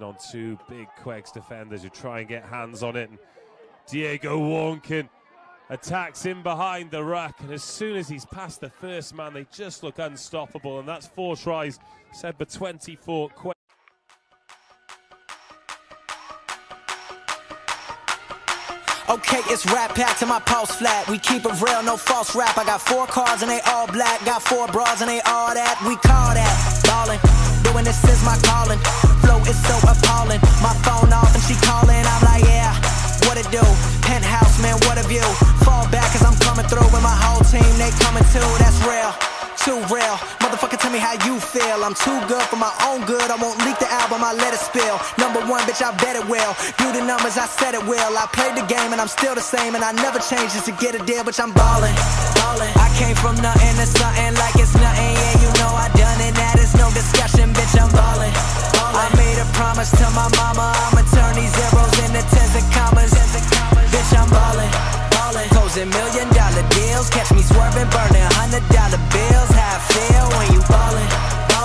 On two big Quegs defenders who try and get hands on it. And Diego Warnken attacks in behind the rack. And as soon as he's past the first man, they just look unstoppable. And that's four tries, said by 24 Quegs. Okay, it's rap pack to my pulse flat. We keep it real, no false rap. I got four cars and they all black. Got four bras and they all that. We call that ballin'. Doing this is my calling. Is so appalling. My phone off and she calling. I'm like, yeah, what it do? Penthouse, man, what a view. Fall back cause I'm coming through with my whole team. They coming too, that's real. Too real. Motherfucker, tell me how you feel. I'm too good for my own good. I won't leak the album, I let it spill. Number one, bitch, I bet it will. Do the numbers, I said it will. I played the game and I'm still the same. And I never changed just to get a deal, bitch, I'm ballin'. ballin'. I came from nothing to something like it's nothing. Yeah, you know I done it. That is no discussion, bitch, I'm ballin'. Promise to my mama. I'ma turn these zeros into tens and commas. Bitch, I'm ballin'. ballin'. Closing million dollar deals. Catch me swerving, burning hundred dollar bills. How I feel when you ballin'.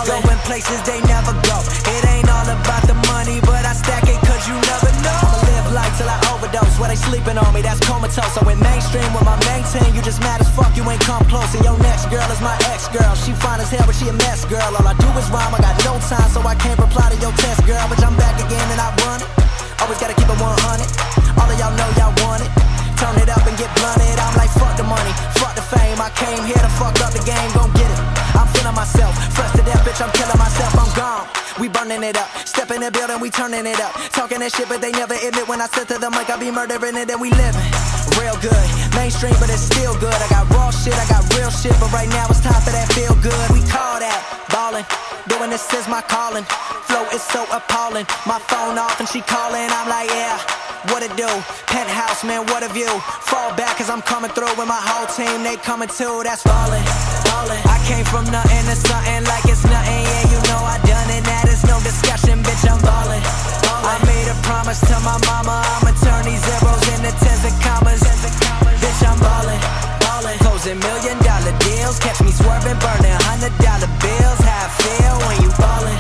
Going places they never they sleeping on me, that's comatose. I went mainstream with my main team. You just mad as fuck, you ain't come close. And your next girl is my ex girl. She fine as hell, but she a mess girl. All I do is rhyme, I got no time, so I can't reply to your test, girl. But I'm back again and I run it. Always gotta keep it 100. All burning it up. Step in the building, we turning it up. Talking that shit, but they never admit when I sit to the mic, I be murdering it and we living. Real good, mainstream, but it's still good. I got raw shit, I got real shit, but right now it's time for that feel good. We call that ballin'. Doing this is my calling. Flow is so appalling. My phone off and she calling. I'm like, yeah, what it do? Penthouse, man, what a view. Fall back cause I'm coming through with my whole team. They coming too, that's ballin'. ballin'. I came from nothing to something like it's nothing. Yeah, you know I promise to my mama. I'ma turn these zeros into tens and commas. Bitch, I'm ballin'. ballin'. Closing million dollar deals. Catch me swerving, burning hundred dollar bills. How I feel when you ballin'.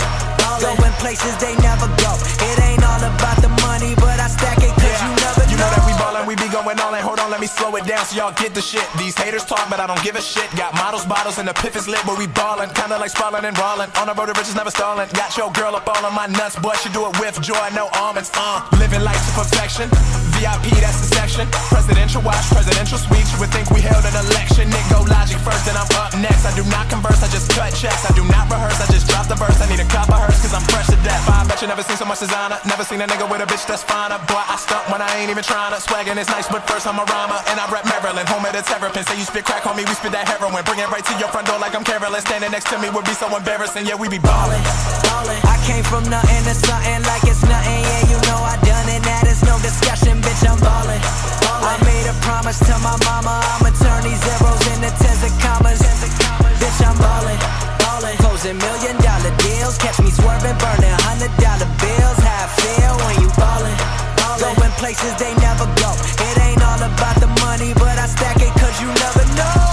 Going places they never go. It ain't all about the money, but I stack it cause you never know. You know that we ballin', we be going all in. Me slow it down so y'all get the shit. These haters talk, but I don't give a shit. Got models, bottles, and the piff is lit where we ballin'. Kinda like sprawling and rollin'. On the road to riches, never stallin'. Got your girl up all on my nuts, but she do it with joy, no almonds. Uh, living life to perfection. VIP, that's the section. Presidential watch, presidential suite. You would think we held an election. Nick go logic first, then I'm up next. I do not converse, I just cut checks. I do not much designer. Never seen a nigga with a bitch that's finer. Boy, I stunt when I ain't even tryna. Swaggin' is nice, but first I'm a rhymer. And I rap Maryland, home of the terrapin. Say you spit crack, homie, we spit that heroin. Bring it right to your front door like I'm careless. Standing next to me would be so embarrassing. Yeah, we be ballin'. ballin'. I came from nothing to something like it's nothing. Yeah, you know I done it. That is no discussion, bitch. I'm ballin'. ballin'. I made a promise to my mama. I'ma turn these zeros into tens and commas. Bitch, I'm ballin'. ballin'. Closing million dollar deals. Catch me swerving, burning hundred dollar places they never go. It ain't all about the money, but I stack it cause you never know.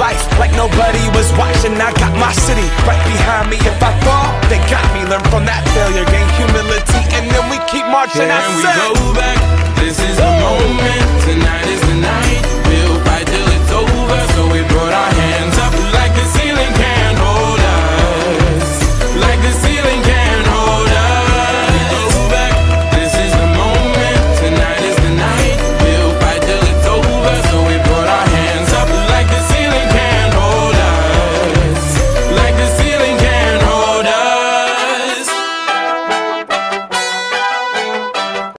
life like nobody was watching. I got my city right behind me. If I fall, they got me. Learn from that failure, gain humility, and then we keep marching. Yeah, and we go back. This is the moment. Tonight is the night.